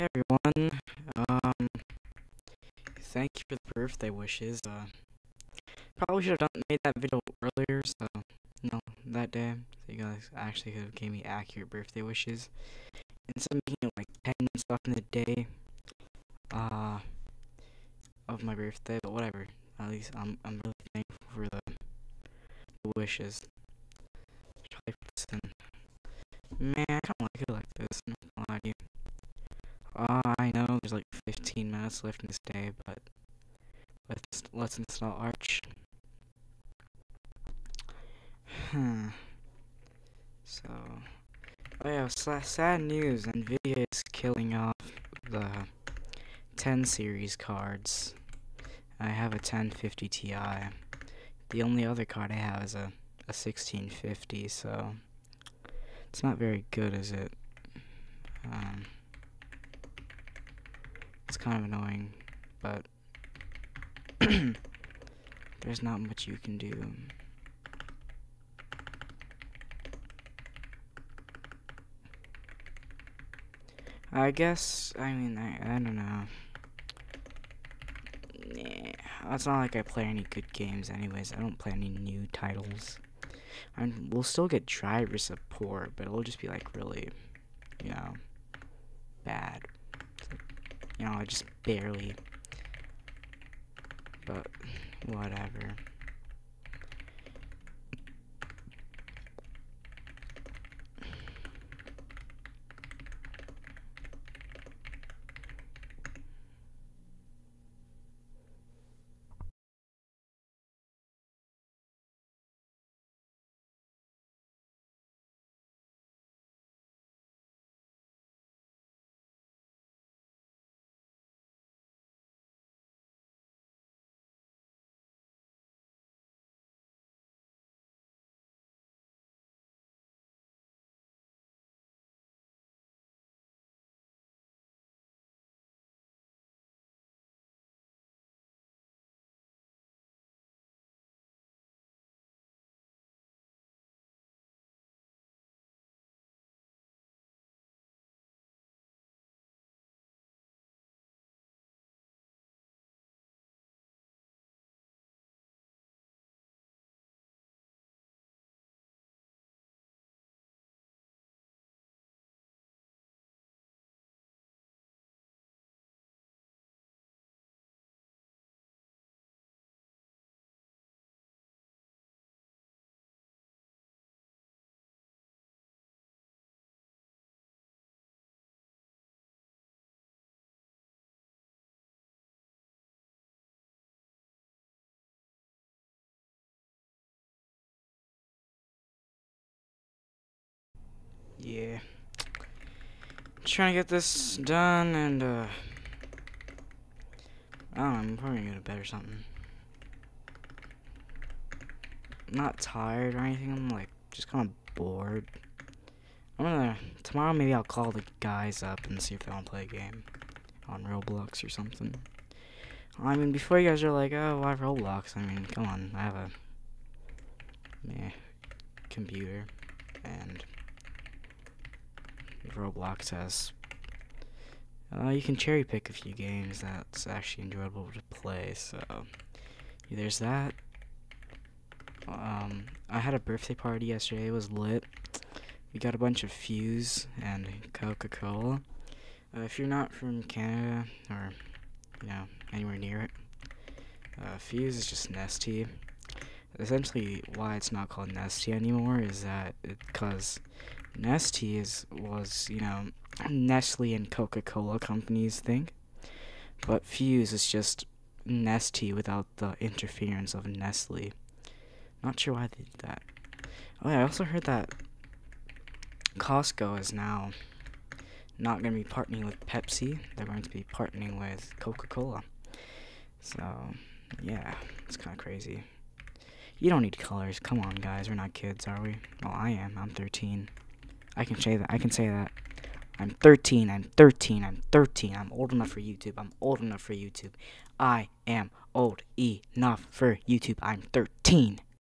Everyone, um, thank you for the birthday wishes, uh, probably should have done, made that video earlier, so, no, that day, so you guys actually could have gave me accurate birthday wishes, instead of making it like 10 and stuff in the day, uh, of my birthday, but whatever, at least I'm, I'm really thankful for the, the wishes. Man, I kinda like it like this, I'm not gonna lie to you. There's like 15 minutes left in this day, but let's let's install Arch. Hmm. So, oh yeah, sa- sad news. Nvidia is killing off the 10 series cards. I have a 1050 Ti. The only other card I have is a a 1650, so it's not very good, is it? Um. Kind of annoying, but there's not much you can do. I guess, I mean, I, I don't know. Nah, it's not like I play any good games anyways. I don't play any new titles. I we'll still get driver support, but it'll just be like really, you know, bad. Know, just barely. But, whatever. Yeah. trying to get this done and, uh. I don't know, I'm probably gonna go to bed or something. I'm not tired or anything, I'm like, just kind of bored. I'm gonna. Tomorrow maybe I'll call the guys up and see if they wanna play a game on Roblox or something. I mean, before you guys are like, oh, why Roblox? I mean, come on, I have a. Meh. Computer. And. Roblox has. Uh, you can cherry pick a few games that's actually enjoyable to play. So there's that. Um, I had a birthday party yesterday. It was lit. We got a bunch of Fuze and Coca-Cola. Uh, if you're not from Canada or you know anywhere near it, uh, Fuze is just Nestea. Essentially, why it's not called Nestea anymore is that because Nestea is, was, you know, Nestle and Coca-Cola companies thing. But Fuze is just Nestea without the interference of Nestle. Not sure why they did that. Oh yeah, I also heard that Costco is now not going to be partnering with Pepsi. They're going to be partnering with Coca-Cola. So, yeah, it's kind of crazy. You don't need colors. Come on, guys. We're not kids, are we? Well, I am. I'm 13. I can say that. I can say that. I'm 13. I'm 13. I'm 13. I'm old enough for YouTube. I'm old enough for YouTube. I am old enough for YouTube. I'm 13.